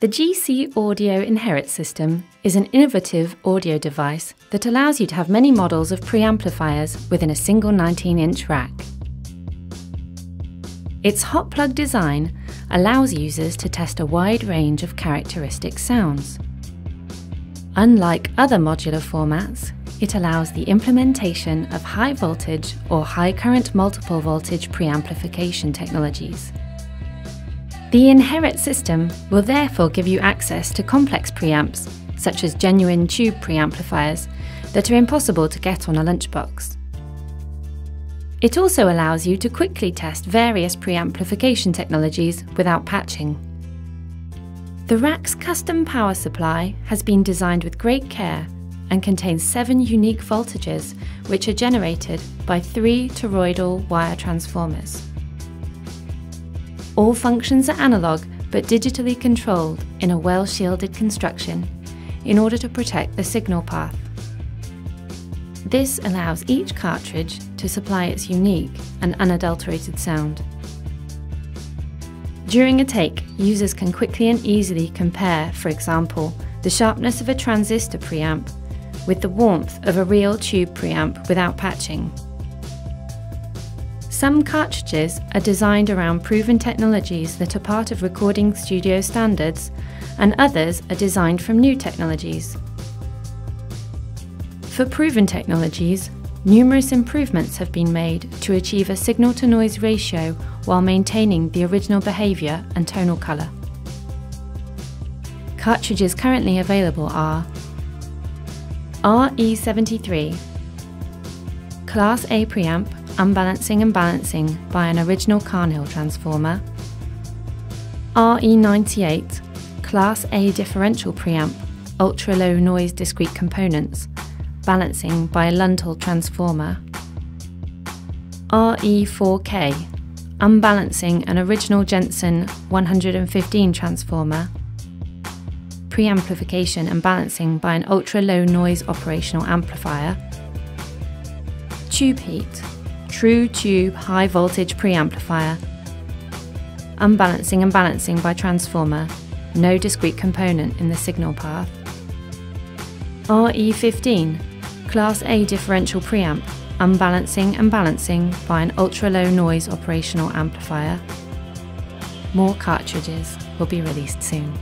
The GC Audio Inherit system is an innovative audio device that allows you to have many models of preamplifiers within a single 19-inch rack. Its hot plug design allows users to test a wide range of characteristic sounds. Unlike other modular formats, it allows the implementation of high voltage or high current multiple voltage preamplification technologies. The Inherit system will therefore give you access to complex preamps, such as genuine tube preamplifiers, that are impossible to get on a lunchbox. It also allows you to quickly test various preamplification technologies without patching. The rack's custom power supply has been designed with great care and contains seven unique voltages which are generated by three toroidal wire transformers. All functions are analogue but digitally controlled in a well shielded construction in order to protect the signal path. This allows each cartridge to supply its unique and unadulterated sound. During a take, users can quickly and easily compare, for example, the sharpness of a transistor preamp with the warmth of a real tube preamp without patching. Some cartridges are designed around proven technologies that are part of recording studio standards, and others are designed from new technologies. For proven technologies, numerous improvements have been made to achieve a signal to noise ratio while maintaining the original behaviour and tonal colour. Cartridges currently available are RE73, Class A preamp unbalancing and balancing by an original Carnhill transformer. RE98 Class A differential preamp, ultra low noise discrete components, balancing by a Lundahl transformer. RE4K unbalancing an original Jensen 115 transformer, preamplification and balancing by an ultra low noise operational amplifier, tube heat true tube high voltage preamplifier, unbalancing and balancing by transformer, no discrete component in the signal path. RE15, Class A differential preamp, unbalancing and balancing by an ultra low noise operational amplifier. More cartridges will be released soon.